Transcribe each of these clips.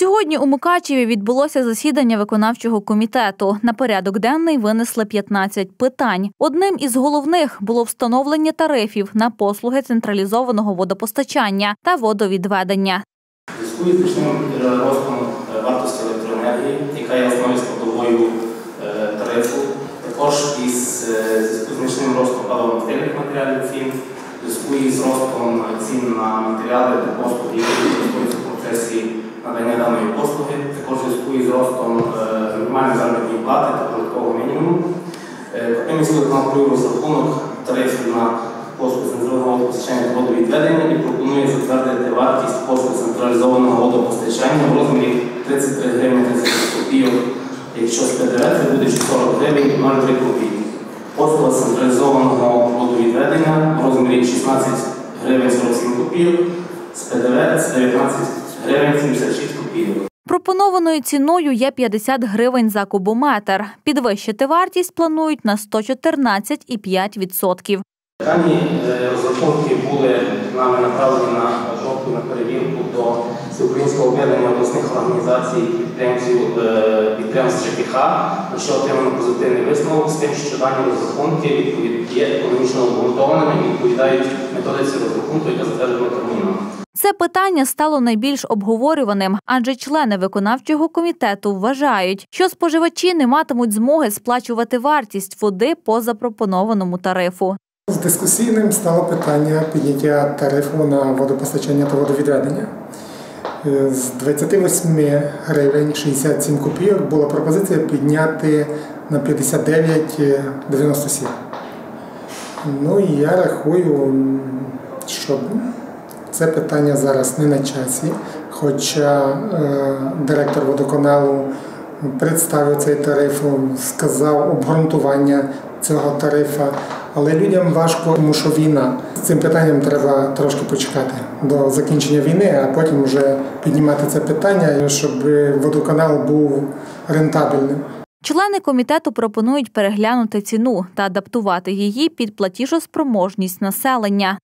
Сьогодні у Мукачеві відбулося засідання виконавчого комітету. На порядок денний винесли 15 питань. Одним із головних було встановлення тарифів на послуги централізованого водопостачання та водовідведення. Зв'язку із значним ростом е, вартості електроенергії, яка є основною складовою е, тарифу, також із е, зв'язку з значним ростом паливно-мастильних матеріалів цін, зв'язку із ростом цін на матеріали та послуги, які в процесі надання даної послуги, також в зв'язку із ростом е, мінімальної заробітної плати та прожиткового мінімуму. Е, Комісія виконала про розрахунок тарифів на послуги централізованого водопостачання та водовідведення і пропонує затвердити вартість послуг централізованого водопостачання в розмірі 33 гривні 30 копійок. Якщо з ПДВ це буде 40 гривень 0,3 копійки. Послуга централізованого водовідведення в розмірі 16 гривень 47 копійок. З ПДВ це 19 гривень 76 копійок. Пропонованою ціною є 50 гривень за кубометр. Підвищити вартість планують на 114,5%. Дані е, розрахунки були нами направлені на жовту на перевірку до Всеукраїнського об'єднання обласних організацій е, підприємств ЖКХ, на що отримано позитивний висновок з тим, що дані розрахунки є економічно обґрунтованими і відповідають методиці розрахунку, яка затверджена Кабміном. Це питання стало найбільш обговорюваним, адже члени виконавчого комітету вважають, що споживачі не матимуть змоги сплачувати вартість води по запропонованому тарифу. З дискусійним стало питання підняття тарифу на водопостачання та водовідведення. Е, З 28 гривень 67 копійок була пропозиція підняти на 59,97. Ну і я рахую, що це питання зараз не на часі, хоча е, директор водоканалу представив цей тариф, сказав обґрунтування цього тарифа. Але людям важко, тому що війна. З цим питанням треба трошки почекати до закінчення війни, а потім вже піднімати це питання, щоб водоканал був рентабельним. Члени комітету пропонують переглянути ціну та адаптувати її під платіжоспроможність населення.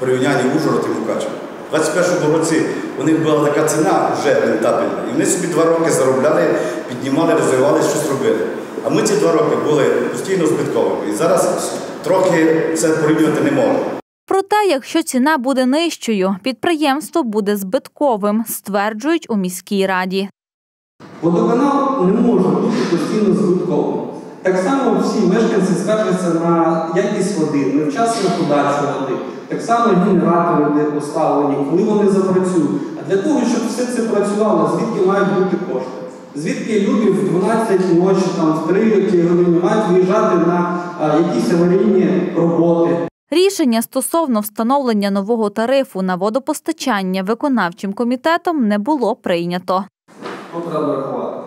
Порівнянні Ужгород і Мукачево. У 21-му році у них була така ціна вже рентабельна. І вони собі два роки заробляли, піднімали, розвивали, щось робили. А ми ці два роки були постійно збитковими. І зараз трохи це порівнювати не можна. Проте, якщо ціна буде нижчою, підприємство буде збитковим, стверджують у міській раді. Водоканал не може бути постійно збитковим. Так само всі мешканці скаржаться на якість води, невчасну подачу води. Так само генератори, де поставлені, коли вони запрацюють. А для того, щоб все це працювало, звідки мають бути кошти? Звідки люди в 12 ночі, там, в 3 години мають виїжджати на а, якісь аварійні роботи. Рішення стосовно встановлення нового тарифу на водопостачання виконавчим комітетом не було прийнято. Що треба рахувати?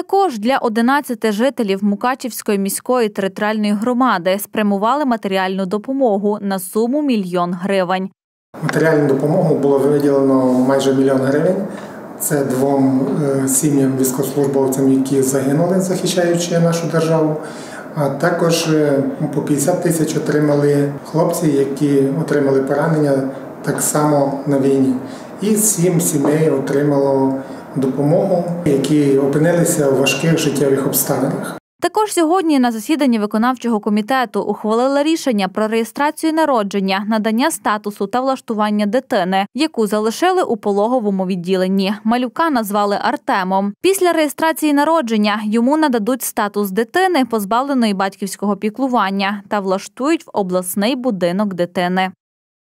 Також для 11 жителів Мукачівської міської територіальної громади спрямували матеріальну допомогу на суму мільйон гривень. Матеріальну допомогу було виділено майже мільйон гривень. Це двом е, сім'ям військовослужбовцям, які загинули, захищаючи нашу державу. А також е, по 50 тисяч отримали хлопці, які отримали поранення так само на війні. І сім сімей отримало допомогу, які опинилися у важких життєвих обставинах. Також сьогодні на засіданні виконавчого комітету ухвалили рішення про реєстрацію народження, надання статусу та влаштування дитини, яку залишили у пологовому відділенні. Малюка назвали Артемом. Після реєстрації народження йому нададуть статус дитини, позбавленої батьківського піклування, та влаштують в обласний будинок дитини.